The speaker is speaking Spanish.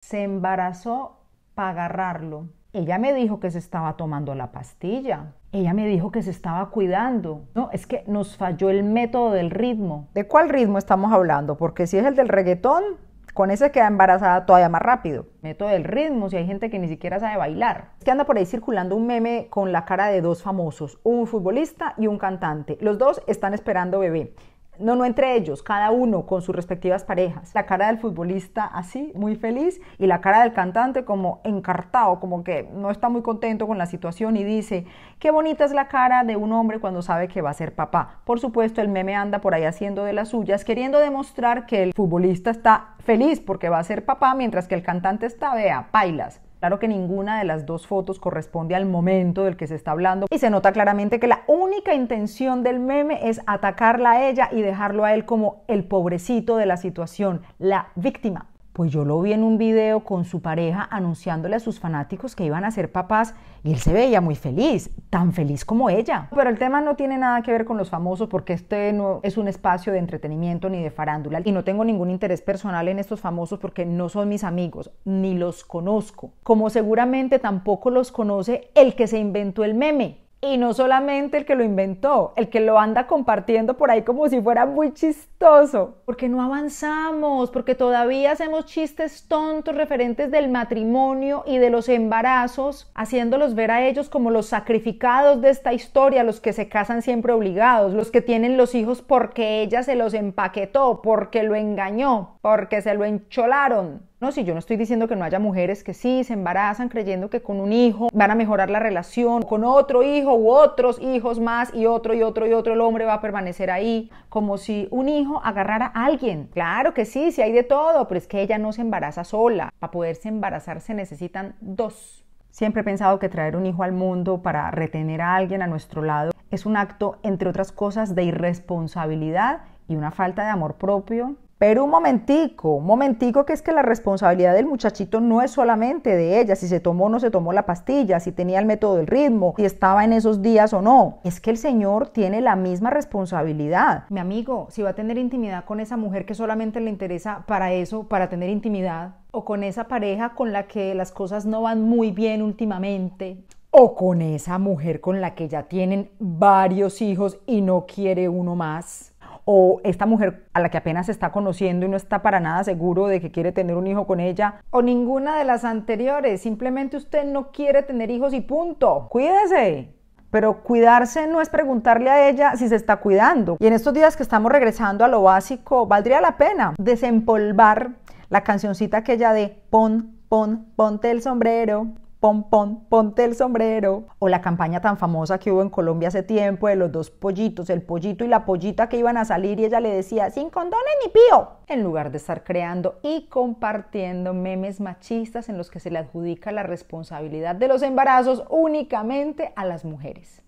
se embarazó para agarrarlo. Ella me dijo que se estaba tomando la pastilla. Ella me dijo que se estaba cuidando. No, es que nos falló el método del ritmo. ¿De cuál ritmo estamos hablando? Porque si es el del reggaetón, con ese queda embarazada todavía más rápido. Método del ritmo, si hay gente que ni siquiera sabe bailar. Es que anda por ahí circulando un meme con la cara de dos famosos, un futbolista y un cantante. Los dos están esperando bebé. No, no entre ellos, cada uno con sus respectivas parejas. La cara del futbolista así, muy feliz, y la cara del cantante como encartado, como que no está muy contento con la situación y dice, qué bonita es la cara de un hombre cuando sabe que va a ser papá. Por supuesto, el meme anda por ahí haciendo de las suyas, queriendo demostrar que el futbolista está feliz porque va a ser papá, mientras que el cantante está, vea, pailas. Claro que ninguna de las dos fotos corresponde al momento del que se está hablando y se nota claramente que la única intención del meme es atacarla a ella y dejarlo a él como el pobrecito de la situación, la víctima. Pues yo lo vi en un video con su pareja anunciándole a sus fanáticos que iban a ser papás y él se veía muy feliz, tan feliz como ella. Pero el tema no tiene nada que ver con los famosos porque este no es un espacio de entretenimiento ni de farándula y no tengo ningún interés personal en estos famosos porque no son mis amigos, ni los conozco. Como seguramente tampoco los conoce el que se inventó el meme. Y no solamente el que lo inventó, el que lo anda compartiendo por ahí como si fuera muy chistoso. Porque no avanzamos, porque todavía hacemos chistes tontos referentes del matrimonio y de los embarazos, haciéndolos ver a ellos como los sacrificados de esta historia, los que se casan siempre obligados, los que tienen los hijos porque ella se los empaquetó, porque lo engañó, porque se lo encholaron. No, si yo no estoy diciendo que no haya mujeres que sí se embarazan creyendo que con un hijo van a mejorar la relación, con otro hijo u otros hijos más y otro y otro y otro el hombre va a permanecer ahí, como si un hijo agarrara a alguien. Claro que sí, sí hay de todo, pero es que ella no se embaraza sola. Para poderse embarazar se necesitan dos. Siempre he pensado que traer un hijo al mundo para retener a alguien a nuestro lado es un acto, entre otras cosas, de irresponsabilidad y una falta de amor propio pero un momentico, un momentico que es que la responsabilidad del muchachito no es solamente de ella, si se tomó o no se tomó la pastilla, si tenía el método del ritmo, si estaba en esos días o no. Es que el Señor tiene la misma responsabilidad. Mi amigo, si va a tener intimidad con esa mujer que solamente le interesa para eso, para tener intimidad, o con esa pareja con la que las cosas no van muy bien últimamente, o con esa mujer con la que ya tienen varios hijos y no quiere uno más o esta mujer a la que apenas se está conociendo y no está para nada seguro de que quiere tener un hijo con ella, o ninguna de las anteriores, simplemente usted no quiere tener hijos y punto. Cuídese. Pero cuidarse no es preguntarle a ella si se está cuidando. Y en estos días que estamos regresando a lo básico, valdría la pena desempolvar la cancioncita aquella de pon, pon, ponte el sombrero, pon, pon, ponte el sombrero. O la campaña tan famosa que hubo en Colombia hace tiempo de los dos pollitos, el pollito y la pollita que iban a salir y ella le decía, sin condones ni pío. En lugar de estar creando y compartiendo memes machistas en los que se le adjudica la responsabilidad de los embarazos únicamente a las mujeres.